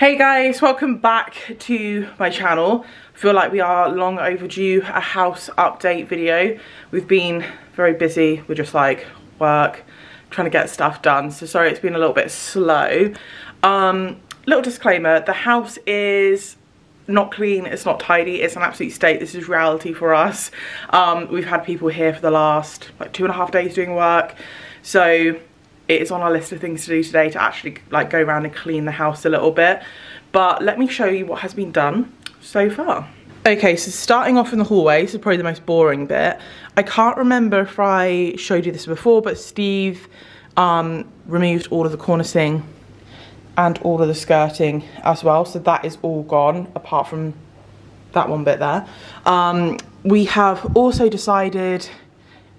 Hey guys, welcome back to my channel. I feel like we are long overdue a house update video. We've been very busy with just like work, trying to get stuff done. So sorry it's been a little bit slow. Um, little disclaimer, the house is not clean, it's not tidy, it's an absolute state. This is reality for us. Um, we've had people here for the last like two and a half days doing work. So it is on our list of things to do today to actually like go around and clean the house a little bit. But let me show you what has been done so far. Okay so starting off in the hallway this is probably the most boring bit. I can't remember if i showed you this before but steve um, removed all of the cornicing and all of the skirting as well. So that is all gone apart from that one bit there. Um, we have also decided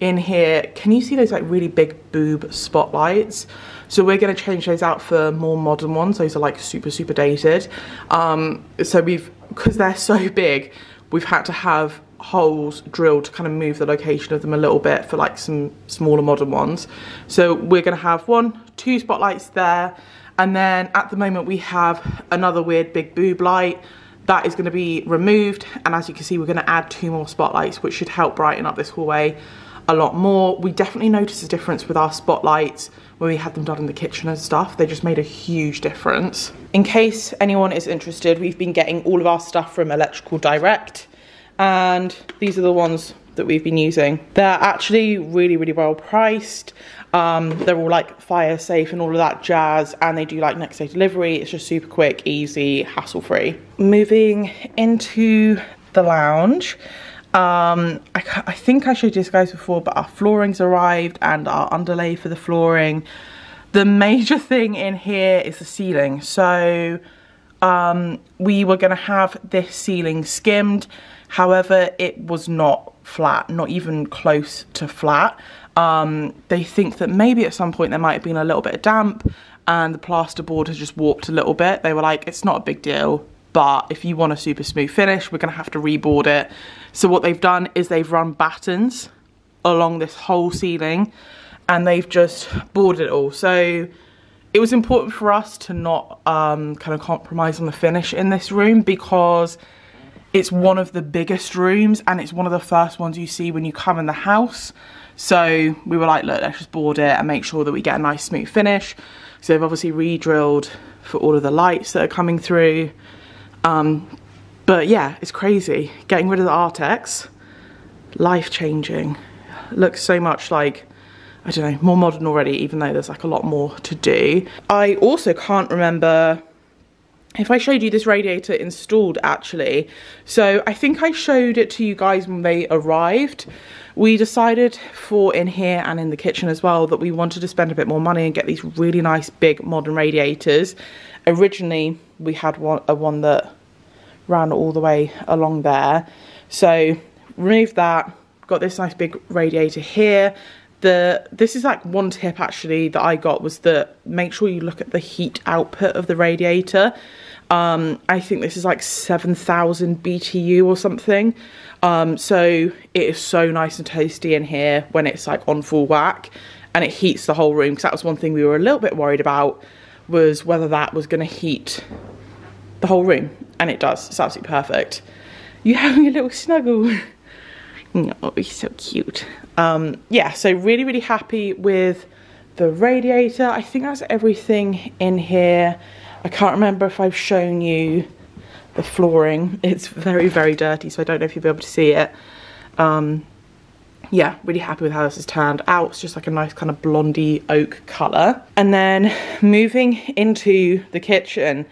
in here, can you see those like really big boob spotlights? So we're gonna change those out for more modern ones. Those are like super, super dated. Um, so we've, because they're so big, we've had to have holes drilled to kind of move the location of them a little bit for like some smaller modern ones. So we're gonna have one, two spotlights there, and then at the moment we have another weird big boob light that is going to be removed and as you can see we're going to add two more spotlights which should help brighten up this hallway a lot more. We definitely noticed a difference with our spotlights when we had them done in the kitchen and stuff. They just made a huge difference. In case anyone is interested, we've been getting all of our stuff from Electrical Direct and these are the ones that we've been using. They're actually really, really well priced. Um, they're all like fire safe and all of that jazz and they do like next day delivery. It's just super quick, easy, hassle free. Moving into the lounge. Um, I, I, think I showed you guys before, but our floorings arrived and our underlay for the flooring. The major thing in here is the ceiling. So um, we were going to have this ceiling skimmed. However, it was not flat, not even close to flat. Um, they think that maybe at some point there might have been a little bit of damp and the plasterboard has just warped a little bit. They were like, it's not a big deal but if you want a super smooth finish, we're gonna have to reboard it. So what they've done is they've run battens along this whole ceiling and they've just boarded it all. So it was important for us to not um, kind of compromise on the finish in this room because it's one of the biggest rooms and it's one of the first ones you see when you come in the house. So we were like, look, let's just board it and make sure that we get a nice smooth finish. So they've obviously re-drilled for all of the lights that are coming through. Um, but yeah, it's crazy. Getting rid of the Artex, life-changing. Looks so much like, I don't know, more modern already, even though there's like a lot more to do. I also can't remember if I showed you this radiator installed actually. So I think I showed it to you guys when they arrived. We decided for in here and in the kitchen as well that we wanted to spend a bit more money and get these really nice big modern radiators. Originally we had one a one that ran all the way along there. So remove that, got this nice big radiator here. The This is like one tip actually that I got was that make sure you look at the heat output of the radiator. Um, I think this is like 7,000 BTU or something. Um, so it is so nice and toasty in here when it's like on full whack and it heats the whole room because that was one thing we were a little bit worried about was whether that was going to heat the whole room and it does it's absolutely perfect. You having a little snuggle. Oh he's so cute. Um yeah so really really happy with the radiator. I think that's everything in here. I can't remember if i've shown you the flooring. It's very very dirty so i don't know if you'll be able to see it. Um yeah, really happy with how this has turned out. It's just like a nice kind of blondie oak colour. And then moving into the kitchen,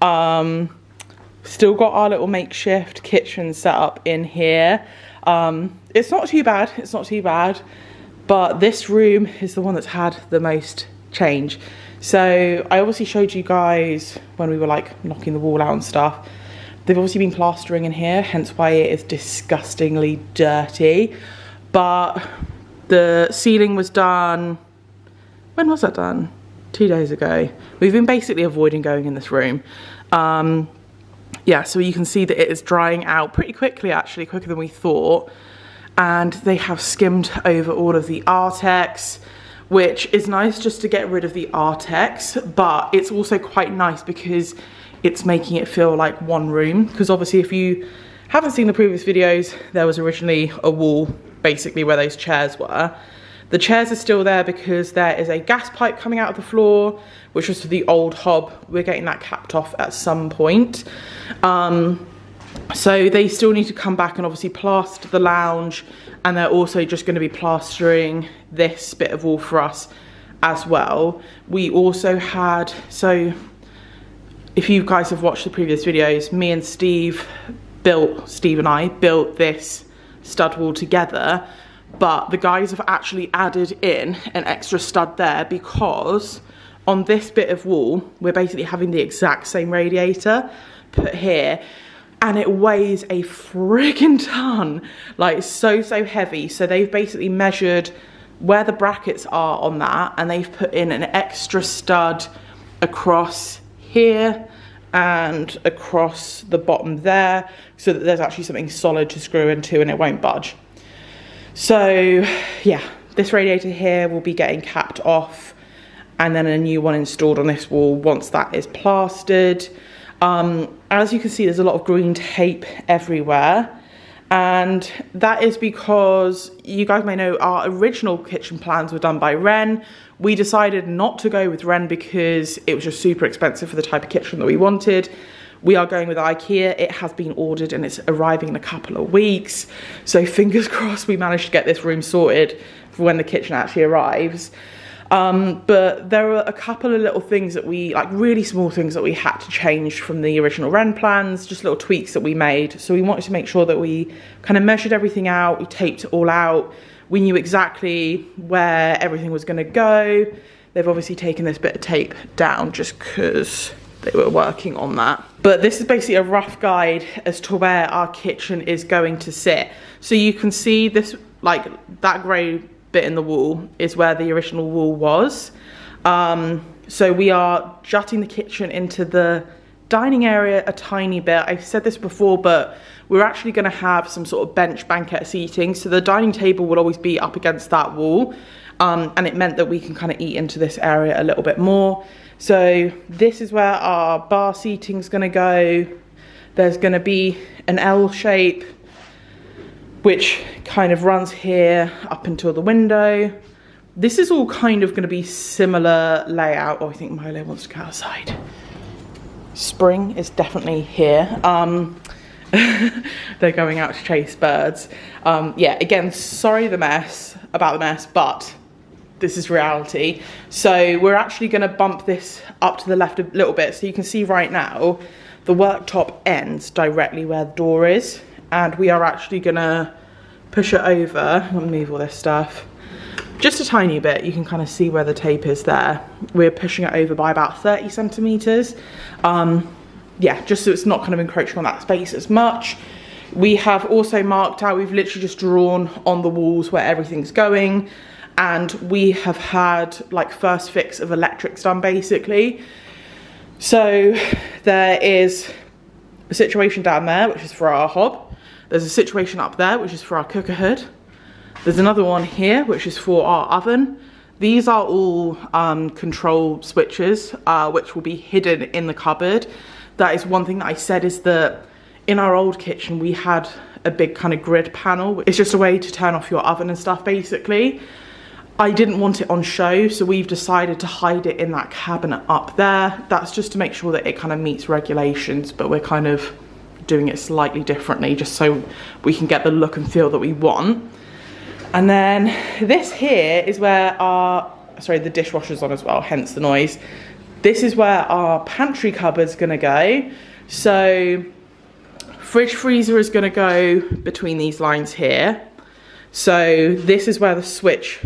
um, still got our little makeshift kitchen set up in here. Um, it's not too bad, it's not too bad, but this room is the one that's had the most change. So I obviously showed you guys when we were like knocking the wall out and stuff. They've obviously been plastering in here, hence why it is disgustingly dirty but the ceiling was done, when was that done? Two days ago. We've been basically avoiding going in this room. Um, yeah, so you can see that it is drying out pretty quickly actually, quicker than we thought. And they have skimmed over all of the Artex, which is nice just to get rid of the Artex, but it's also quite nice because it's making it feel like one room. Because obviously if you haven't seen the previous videos, there was originally a wall basically where those chairs were. The chairs are still there because there is a gas pipe coming out of the floor, which was for the old hob. We're getting that capped off at some point. Um, so they still need to come back and obviously plaster the lounge and they're also just going to be plastering this bit of wall for us as well. We also had, so if you guys have watched the previous videos, me and Steve built, Steve and I built this stud wall together, but the guys have actually added in an extra stud there because on this bit of wall, we're basically having the exact same radiator put here and it weighs a friggin' ton. Like so, so heavy. So they've basically measured where the brackets are on that and they've put in an extra stud across here and across the bottom there so that there's actually something solid to screw into and it won't budge. So yeah, this radiator here will be getting capped off and then a new one installed on this wall once that is plastered. Um, as you can see, there's a lot of green tape everywhere. And that is because you guys may know our original kitchen plans were done by Wren. We decided not to go with Wren because it was just super expensive for the type of kitchen that we wanted. We are going with Ikea. It has been ordered and it's arriving in a couple of weeks. So fingers crossed we managed to get this room sorted for when the kitchen actually arrives. Um, but there were a couple of little things that we, like really small things that we had to change from the original Wren plans, just little tweaks that we made. So we wanted to make sure that we kind of measured everything out, we taped it all out, we knew exactly where everything was gonna go. They've obviously taken this bit of tape down just because they were working on that. But this is basically a rough guide as to where our kitchen is going to sit. So you can see this, like that grey bit in the wall is where the original wall was. Um, so we are jutting the kitchen into the dining area a tiny bit. I've said this before, but we're actually gonna have some sort of bench banquette seating. So the dining table will always be up against that wall. Um, and it meant that we can kind of eat into this area a little bit more. So this is where our bar seating is gonna go. There's gonna be an L shape which kind of runs here up until the window. This is all kind of going to be similar layout. Oh, I think Milo wants to go outside. Spring is definitely here. Um, they're going out to chase birds. Um, yeah, again, sorry the mess, about the mess, but this is reality. So we're actually gonna bump this up to the left a little bit. So you can see right now, the worktop ends directly where the door is and we are actually gonna push it over and move all this stuff just a tiny bit you can kind of see where the tape is there we're pushing it over by about 30 centimeters um, yeah just so it's not kind of encroaching on that space as much we have also marked out we've literally just drawn on the walls where everything's going and we have had like first fix of electrics done basically so there is a situation down there which is for our hob there's a situation up there, which is for our cooker hood. There's another one here, which is for our oven. These are all um, control switches, uh, which will be hidden in the cupboard. That is one thing that I said is that in our old kitchen, we had a big kind of grid panel. It's just a way to turn off your oven and stuff, basically. I didn't want it on show, so we've decided to hide it in that cabinet up there. That's just to make sure that it kind of meets regulations, but we're kind of doing it slightly differently just so we can get the look and feel that we want. And then this here is where our, sorry, the dishwasher's on as well, hence the noise. This is where our pantry cupboard's gonna go. So fridge freezer is gonna go between these lines here. So this is where the switch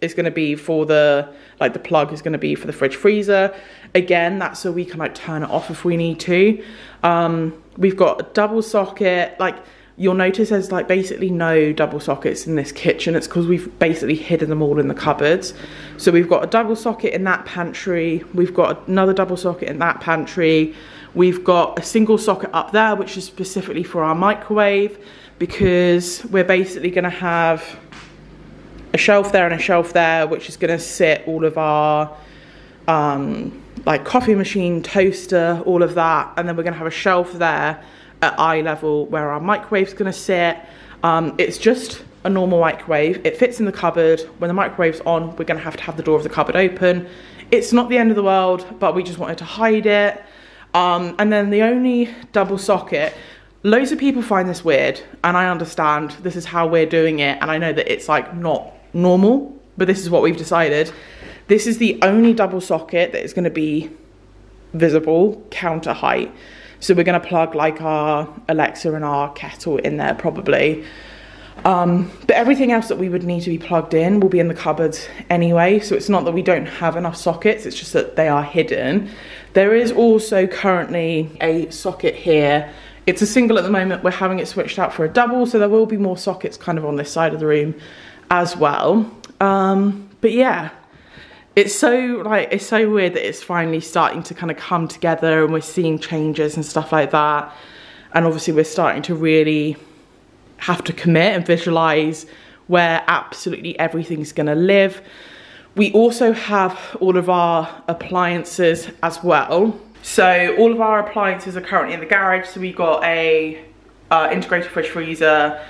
is gonna be for the, like the plug is gonna be for the fridge freezer. Again, that's so we can like turn it off if we need to. Um, we've got a double socket, like you'll notice there's like basically no double sockets in this kitchen. It's because we've basically hidden them all in the cupboards. So we've got a double socket in that pantry. We've got another double socket in that pantry. We've got a single socket up there, which is specifically for our microwave because we're basically gonna have a shelf there and a shelf there, which is gonna sit all of our um, like coffee machine, toaster, all of that. And then we're gonna have a shelf there at eye level where our microwave's gonna sit. Um, it's just a normal microwave. It fits in the cupboard. When the microwave's on, we're gonna have to have the door of the cupboard open. It's not the end of the world, but we just wanted to hide it. Um, and then the only double socket, loads of people find this weird, and I understand this is how we're doing it, and I know that it's like not normal, but this is what we've decided. This is the only double socket that is gonna be visible counter height. So we're gonna plug like our Alexa and our kettle in there probably. Um, but everything else that we would need to be plugged in will be in the cupboards anyway. So it's not that we don't have enough sockets, it's just that they are hidden. There is also currently a socket here. It's a single at the moment. We're having it switched out for a double. So there will be more sockets kind of on this side of the room as well. Um, but yeah, it's so like, it's so weird that it's finally starting to kind of come together and we're seeing changes and stuff like that. And obviously we're starting to really have to commit and visualize where absolutely everything's gonna live. We also have all of our appliances as well. So all of our appliances are currently in the garage. So we've got a uh, integrated fridge freezer.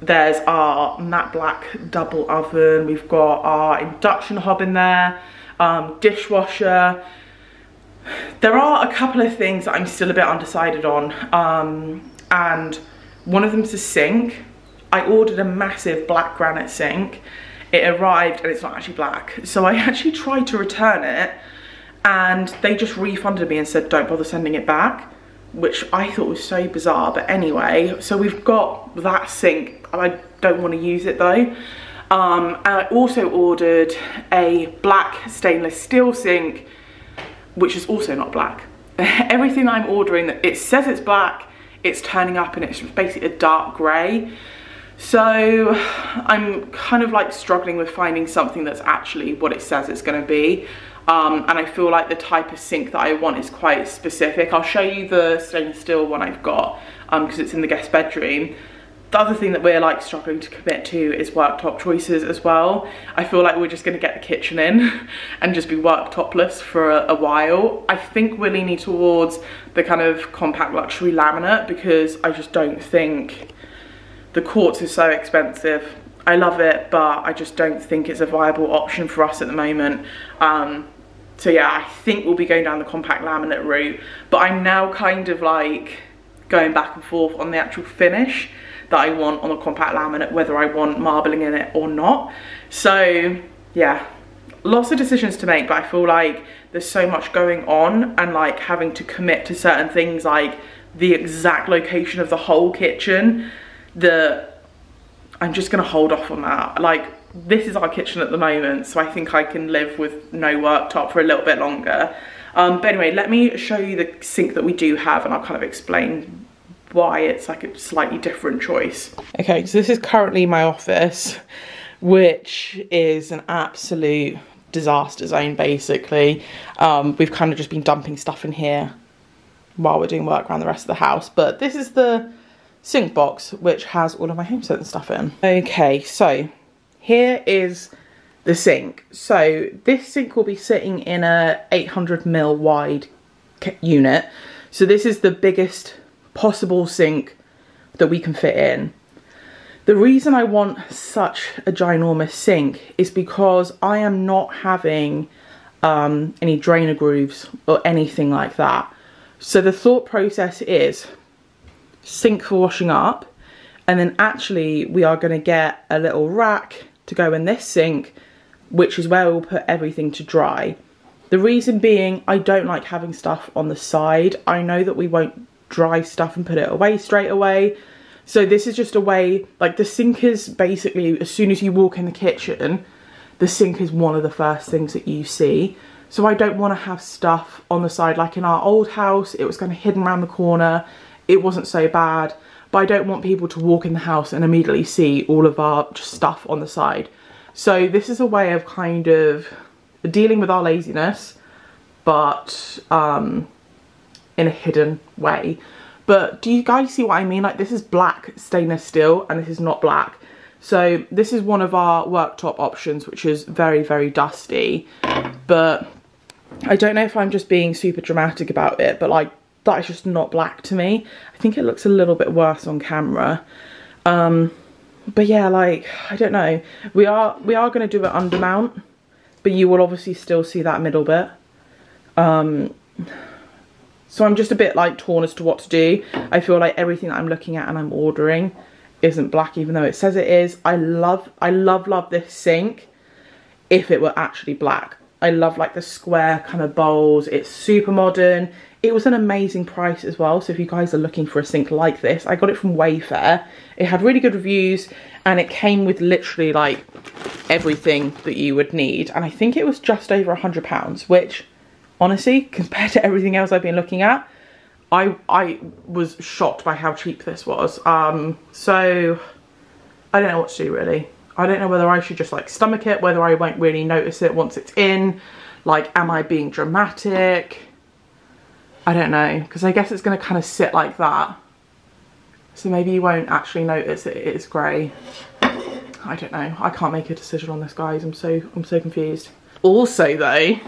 There's our matte black double oven. We've got our induction hob in there, um, dishwasher. There are a couple of things that I'm still a bit undecided on. Um, and one of them's a sink. I ordered a massive black granite sink. It arrived and it's not actually black. So I actually tried to return it and they just refunded me and said don't bother sending it back which I thought was so bizarre but anyway so we've got that sink I don't want to use it though um, and I also ordered a black stainless steel sink which is also not black everything I'm ordering that it says it's black it's turning up and it's basically a dark grey. So I'm kind of like struggling with finding something that's actually what it says it's gonna be. Um, and I feel like the type of sink that I want is quite specific. I'll show you the stainless steel one I've got because um, it's in the guest bedroom the other thing that we're like struggling to commit to is worktop choices as well. I feel like we're just gonna get the kitchen in and just be worktopless for a, a, while. I think we're leaning towards the kind of compact luxury laminate because I just don't think the quartz is so expensive. I love it, but I just don't think it's a viable option for us at the moment. Um, so yeah, I think we'll be going down the compact laminate route, but I'm now kind of like going back and forth on the actual finish that I want on the compact laminate, whether I want marbling in it or not. So yeah, lots of decisions to make, but I feel like there's so much going on and like having to commit to certain things like the exact location of the whole kitchen that I'm just gonna hold off on that. Like this is our kitchen at the moment, so I think I can live with no worktop for a little bit longer. Um, but anyway, let me show you the sink that we do have and I'll kind of explain why it's like a slightly different choice. Okay, so this is currently my office, which is an absolute disaster zone basically. Um, we've kind of just been dumping stuff in here while we're doing work around the rest of the house. But this is the sink box, which has all of my home and stuff in. Okay, so here is the sink. So this sink will be sitting in a 800 mil wide unit. So this is the biggest possible sink that we can fit in. The reason I want such a ginormous sink is because I am not having um, any drainer grooves or anything like that. So the thought process is sink for washing up and then actually we are going to get a little rack to go in this sink which is where we'll put everything to dry. The reason being I don't like having stuff on the side. I know that we won't dry stuff and put it away straight away. So this is just a way, like the sink is basically, as soon as you walk in the kitchen, the sink is one of the first things that you see. So I don't want to have stuff on the side. Like in our old house, it was kind of hidden around the corner. It wasn't so bad. But I don't want people to walk in the house and immediately see all of our stuff on the side. So this is a way of kind of dealing with our laziness, but um, in a hidden way. But do you guys see what I mean? Like this is black stainless steel and this is not black. So this is one of our worktop options, which is very, very dusty. But I don't know if I'm just being super dramatic about it, but like that is just not black to me. I think it looks a little bit worse on camera. Um, but yeah, like, I don't know. We are, we are going to do an undermount, but you will obviously still see that middle bit. Um, so I'm just a bit like torn as to what to do. I feel like everything that I'm looking at and I'm ordering isn't black even though it says it is. I love, I love, love this sink if it were actually black. I love like the square kind of bowls. It's super modern. It was an amazing price as well. So if you guys are looking for a sink like this, I got it from Wayfair. It had really good reviews and it came with literally like everything that you would need. And I think it was just over a hundred pounds, which honestly, compared to everything else I've been looking at, I I was shocked by how cheap this was. Um, so I don't know what to do really. I don't know whether I should just like stomach it, whether I won't really notice it once it's in. Like, am I being dramatic? I don't know, because I guess it's going to kind of sit like that. So maybe you won't actually notice that it is grey. I don't know. I can't make a decision on this, guys. I'm so I'm so confused. Also, though,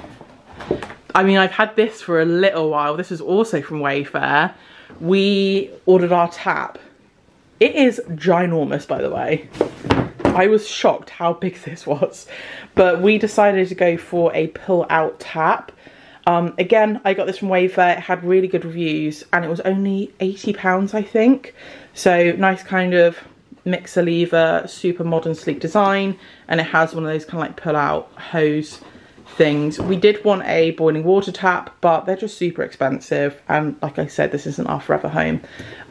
I mean, I've had this for a little while. This is also from Wayfair. We ordered our tap. It is ginormous, by the way. I was shocked how big this was. But we decided to go for a pull-out tap. Um, again, I got this from Wayfair. It had really good reviews and it was only £80, I think. So nice kind of mixer lever, super modern sleek design. And it has one of those kind of like pull-out hose things. We did want a boiling water tap, but they're just super expensive. And like I said, this isn't our forever home.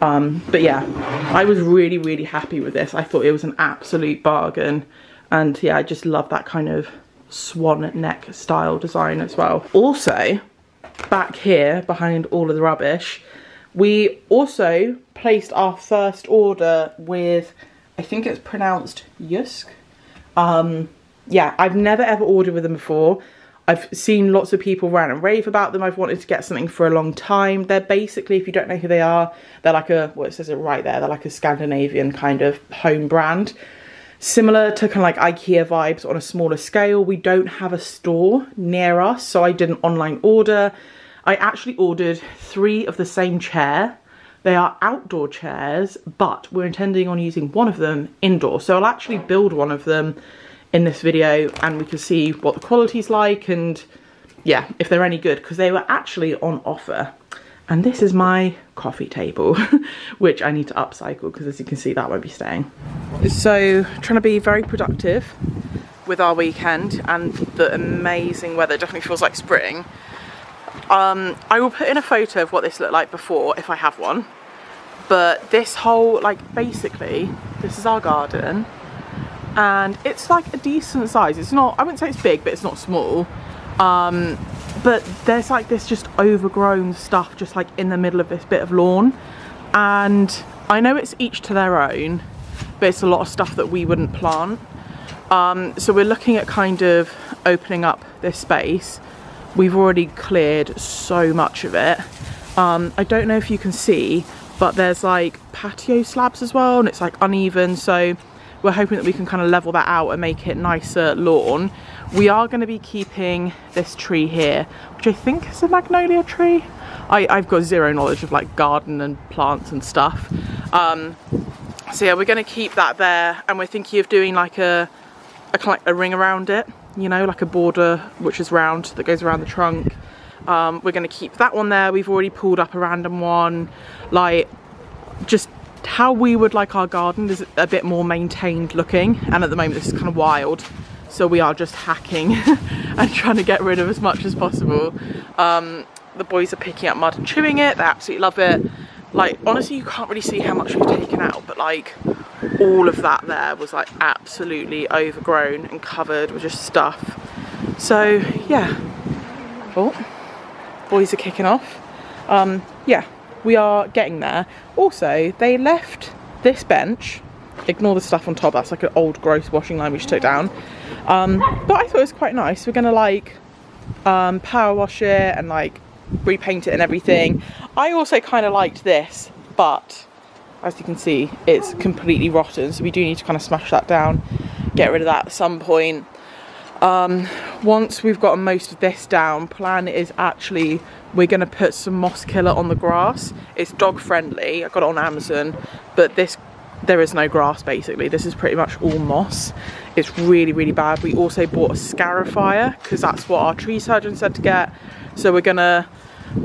Um, but yeah, I was really, really happy with this. I thought it was an absolute bargain. And yeah, I just love that kind of swan neck style design as well. Also, back here behind all of the rubbish, we also placed our first order with, I think it's pronounced Yusk. Um, yeah, I've never ever ordered with them before. I've seen lots of people rant and rave about them. I've wanted to get something for a long time. They're basically, if you don't know who they are, they're like a, what well, it says it right there, they're like a Scandinavian kind of home brand. Similar to kind of like Ikea vibes on a smaller scale. We don't have a store near us, so I did an online order. I actually ordered three of the same chair. They are outdoor chairs, but we're intending on using one of them indoor. So I'll actually build one of them in this video and we can see what the quality's like and yeah, if they're any good because they were actually on offer. And this is my coffee table, which I need to upcycle because as you can see, that won't be staying. So trying to be very productive with our weekend and the amazing weather definitely feels like spring. Um, I will put in a photo of what this looked like before if I have one. But this whole, like basically, this is our garden and it's like a decent size. It's not, I wouldn't say it's big, but it's not small. Um, but there's like this just overgrown stuff just like in the middle of this bit of lawn. And I know it's each to their own, but it's a lot of stuff that we wouldn't plant. Um, so we're looking at kind of opening up this space. We've already cleared so much of it. Um, I don't know if you can see, but there's like patio slabs as well and it's like uneven. So we're hoping that we can kind of level that out and make it nicer lawn. We are going to be keeping this tree here, which I think is a magnolia tree. I, have got zero knowledge of like garden and plants and stuff. Um, so yeah, we're going to keep that there and we're thinking of doing like a, a, a ring around it, you know, like a border which is round that goes around the trunk. Um, we're going to keep that one there. We've already pulled up a random one, like just how we would like our garden is a bit more maintained looking and at the moment this is kind of wild so we are just hacking and trying to get rid of as much as possible. Um, the boys are picking up mud and chewing it. They absolutely love it. Like honestly you can't really see how much we've taken out but like all of that there was like absolutely overgrown and covered with just stuff. So yeah. Oh boys are kicking off. Um, yeah we are getting there. Also, they left this bench, ignore the stuff on top, that's like an old gross washing line we just took down. Um, but I thought it was quite nice. We're gonna like um, power wash it and like repaint it and everything. I also kind of liked this, but as you can see, it's completely rotten. So we do need to kind of smash that down, get rid of that at some point. Um, once we've got most of this down, plan is actually we're going to put some moss killer on the grass. It's dog friendly. I got it on Amazon, but this there is no grass basically. This is pretty much all moss. It's really, really bad. We also bought a scarifier because that's what our tree surgeon said to get. So we're gonna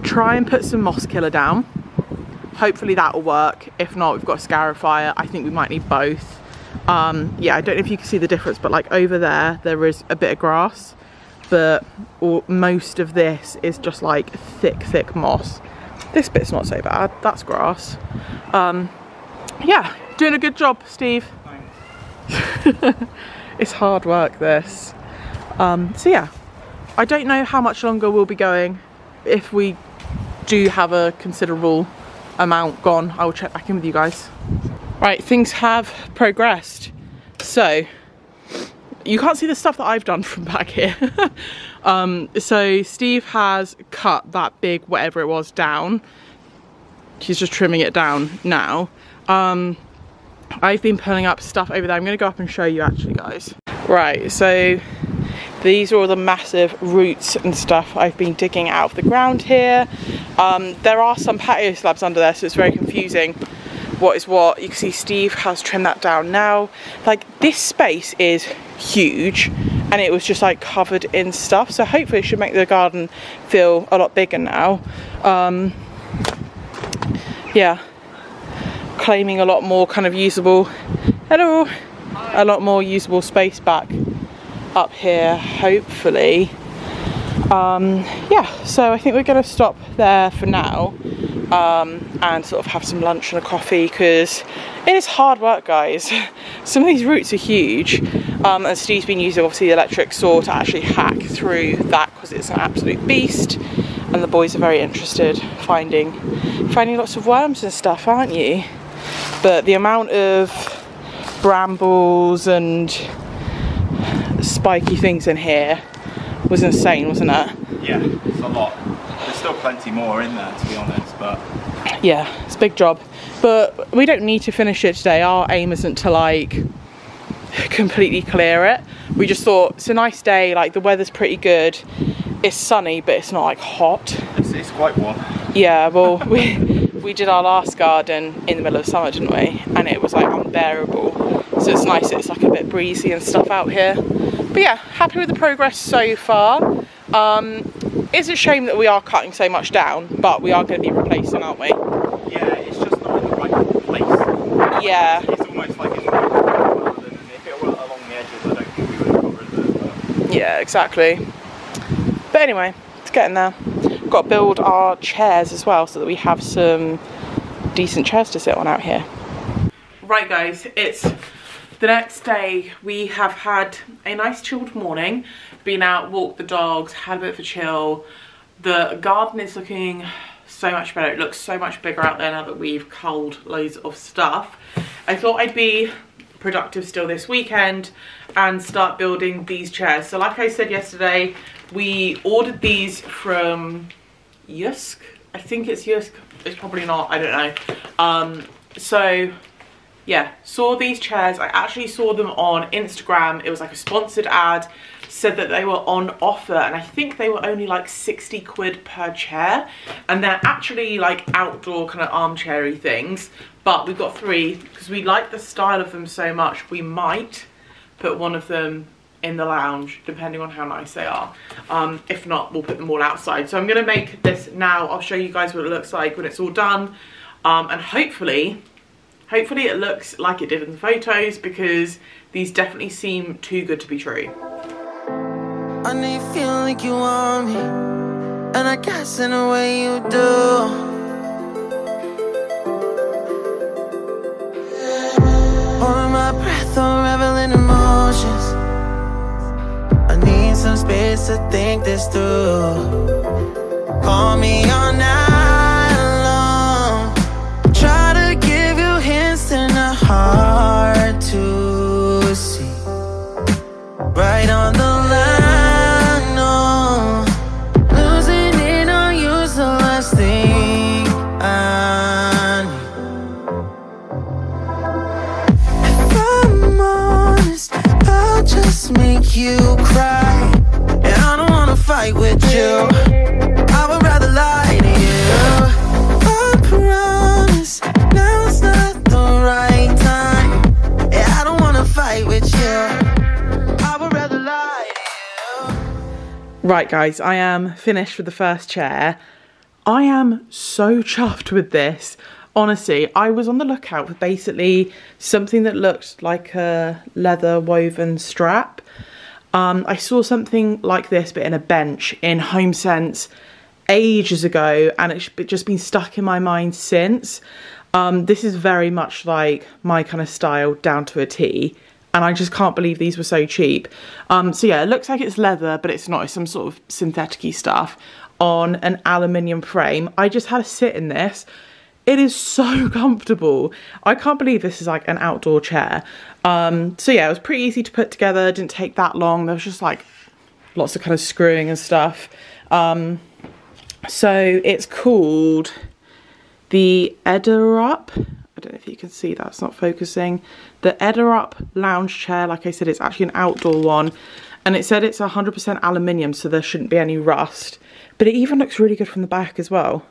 try and put some moss killer down. Hopefully that'll work. If not, we've got a scarifier. I think we might need both. Um, yeah, I don't know if you can see the difference, but like over there, there is a bit of grass, but all, most of this is just like thick, thick moss. This bit's not so bad, that's grass. Um, yeah, doing a good job, Steve. it's hard work, this. Um, so yeah, I don't know how much longer we'll be going. If we do have a considerable amount gone, I will check back in with you guys. Right, things have progressed. So, you can't see the stuff that I've done from back here. um, so Steve has cut that big whatever it was down. He's just trimming it down now. Um, I've been pulling up stuff over there. I'm gonna go up and show you actually guys. Right, so these are all the massive roots and stuff I've been digging out of the ground here. Um, there are some patio slabs under there, so it's very confusing what is what. You can see Steve has trimmed that down now. Like this space is huge and it was just like covered in stuff. So hopefully it should make the garden feel a lot bigger now. Um, yeah, claiming a lot more kind of usable, hello, a lot more usable space back up here, hopefully. Um, yeah, so I think we're going to stop there for now um, and sort of have some lunch and a coffee because it is hard work, guys. Some of these roots are huge, um, and Steve's been using obviously the electric saw to actually hack through that because it's an absolute beast. And the boys are very interested finding finding lots of worms and stuff, aren't you? But the amount of brambles and spiky things in here was insane, wasn't it? Yeah, it's a lot. There's still plenty more in there, to be honest, but yeah, it's a big job. But we don't need to finish it today. Our aim isn't to like completely clear it. We just thought it's a nice day, like the weather's pretty good. It's sunny, but it's not like hot. it's, it's quite warm. Yeah, well, we we did our last garden in the middle of summer, didn't we? And it was like unbearable. So it's nice. It's like a bit breezy and stuff out here. But yeah, happy with the progress so far. Um, it's a shame that we are cutting so much down, but we are going to be replacing, aren't we? Yeah, it's just not in the right place. Yeah. It's almost like it's rather than if it were along the edges, I don't think we would have got rid of it. Yeah, exactly. But anyway, it's getting there. Got to build our chairs as well so that we have some decent chairs to sit on out here. Right guys, it's the next day. We have had a nice chilled morning. Been out, walked the dogs, had a bit of a chill. The garden is looking so much better. It looks so much bigger out there now that we've culled loads of stuff. I thought I'd be productive still this weekend and start building these chairs. So like I said yesterday, we ordered these from Jysk. I think it's Yusk. It's probably not. I don't know. Um, so yeah, saw these chairs. I actually saw them on Instagram. It was like a sponsored ad. Said that they were on offer and I think they were only like 60 quid per chair. And they're actually like outdoor kind of armchairy things. But we've got three because we like the style of them so much. We might put one of them in the lounge depending on how nice they are. Um, if not we'll put them all outside. So i'm going to make this now. I'll show you guys what it looks like when it's all done. Um, and hopefully hopefully it looks like it did in the photos because these definitely seem too good to be true. I feel like you want me, and I guess in a way you do. Some space to think this through. Call me all night long. Try to give you hints and a hard Right guys, I am finished with the first chair. I am so chuffed with this. Honestly, I was on the lookout for basically something that looked like a leather woven strap. Um, I saw something like this but in a bench in HomeSense ages ago and it's just been stuck in my mind since. Um, this is very much like my kind of style down to a T and I just can't believe these were so cheap. Um, so yeah, it looks like it's leather, but it's not. It's some sort of synthetic stuff on an aluminium frame. I just had to sit in this. It is so comfortable. I can't believe this is like an outdoor chair. Um, so yeah, it was pretty easy to put together. Didn't take that long. There was just like lots of kind of screwing and stuff. Um, so it's called the Edderup. Don't know if you can see that, it's not focusing. The Edderup lounge chair, like I said, it's actually an outdoor one. And it said it's 100% aluminium, so there shouldn't be any rust. But it even looks really good from the back as well.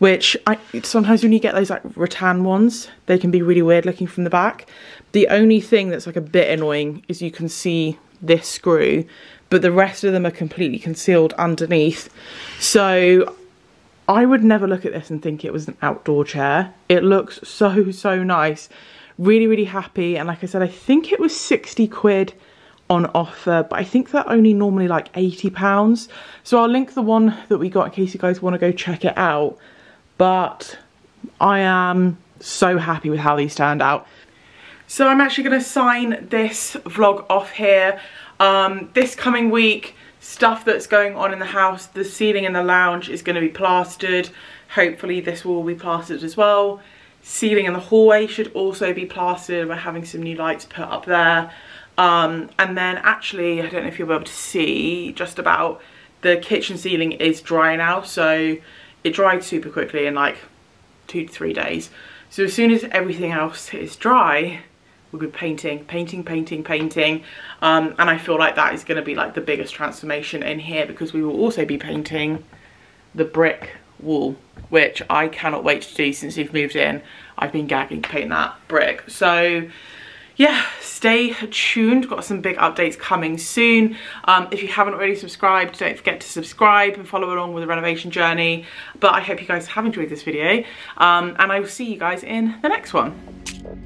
Which, I sometimes when you get those like rattan ones, they can be really weird looking from the back. The only thing that's like a bit annoying is you can see this screw, but the rest of them are completely concealed underneath. So I would never look at this and think it was an outdoor chair. It looks so, so nice. Really, really happy. And like I said, I think it was 60 quid on offer, but I think they're only normally like 80 pounds. So I'll link the one that we got in case you guys want to go check it out. But I am so happy with how these turned out. So I'm actually going to sign this vlog off here. Um, this coming week, stuff that's going on in the house. The ceiling in the lounge is going to be plastered. Hopefully this will be plastered as well. Ceiling in the hallway should also be plastered. We're having some new lights put up there. Um, and then actually, I don't know if you'll be able to see just about the kitchen ceiling is dry now. So it dried super quickly in like two to three days. So as soon as everything else is dry, we'll be painting, painting, painting, painting. Um, and I feel like that is going to be like the biggest transformation in here because we will also be painting the brick wall, which I cannot wait to do since we've moved in. I've been gagging to paint that brick. So yeah, stay tuned. Got some big updates coming soon. Um, if you haven't already subscribed, don't forget to subscribe and follow along with the renovation journey. But I hope you guys have enjoyed this video. Um, and I will see you guys in the next one.